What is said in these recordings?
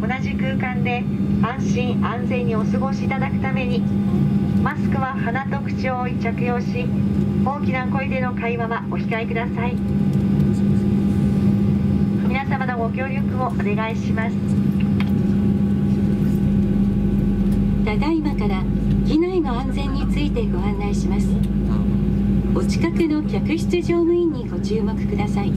同じ空間で安心安全にお過ごしいただくためにマスクは鼻と口を着用し大きな声での会話はお控えください。皆様のご協力をお願いします。ただいまから機内の安全についてご案内します。お近くの客室乗務員にご注目ください。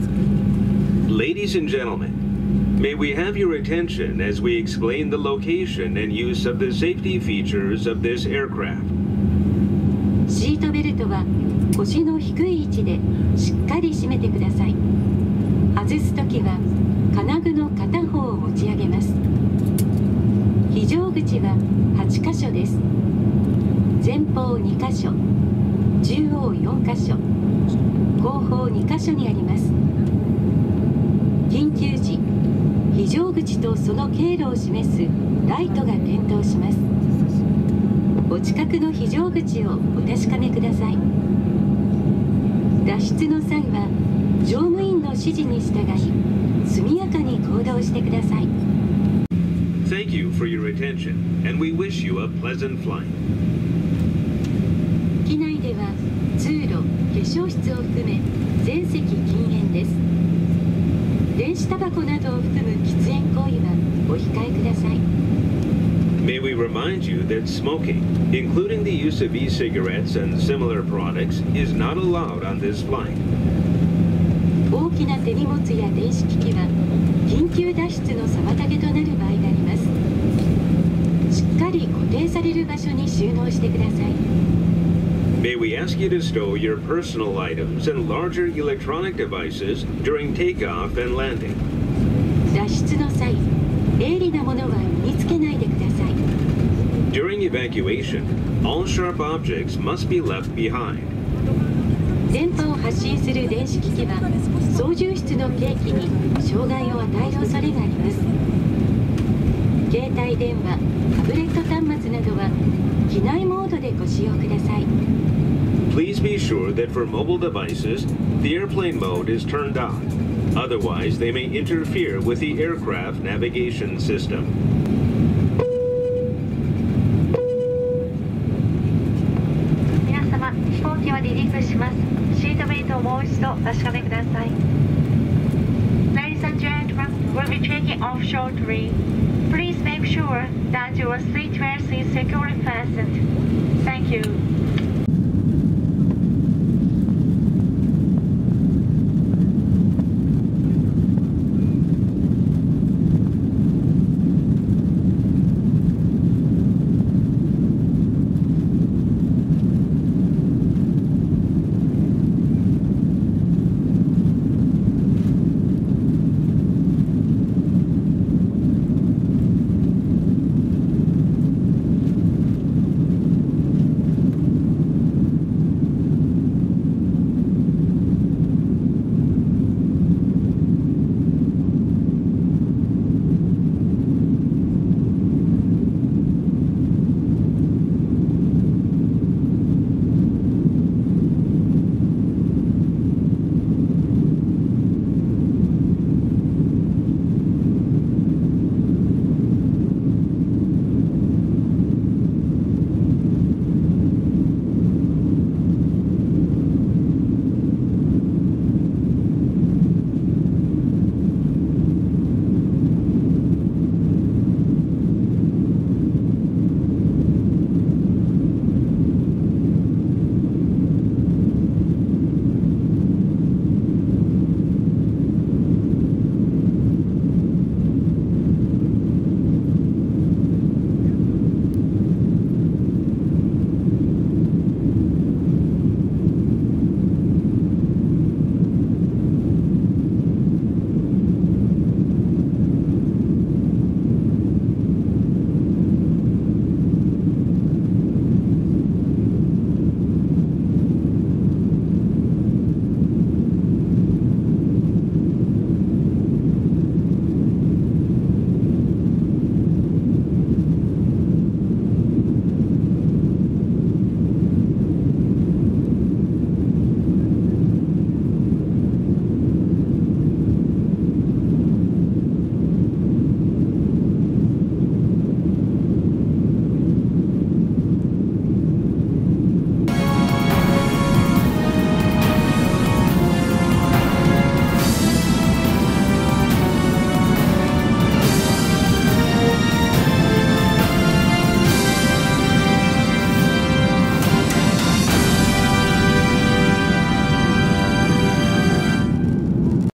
Ladies and gentlemen, may we have your attention as we explain the location and use of the safety features of this aircraft. シートベルトは腰の低い位置でしっかり締めてください外すときは金具の片方を持ち上げます非常口は8箇所です前方2箇所中央4箇所後方2箇所にあります非常口とその経路を示すライトが点灯します。お近くの非常口をお確かめください。脱出の際は乗務員の指示に従い速やかに行動してください。Thank you for your attention, and we wish you a pleasant flight. 機内では通路化粧室を含め全席禁煙です電子タバコなどを含む喫煙行為はお控えください May we remind you that smoking, including the use of e cigarettes and similar products, is not allowed on this flight. 大きな手荷物や電子機器は緊急脱出の妨げとなる場合がありますしっかり固定される場所に収納してください May we ask you to stow your personal items and larger electronic devices during takeoff and landing. 脱出の際鋭利なものは身につけないでください During evacuation, all sharp objects must be left behind. 電波を発信する電子機器は操縦室の計器に障害を与える恐れがあります携帯電話タブレット端末などは機内モードでご使用ください Please be sure that for mobile devices, the airplane mode is turned on. Otherwise, they may interfere with the aircraft navigation system. 皆様飛行機は離陸しますシートベルトをもう一度確かめください Ladies and gentlemen, we'll be taking off shortly. Please make sure that your seatbelt is securely fastened. Thank you.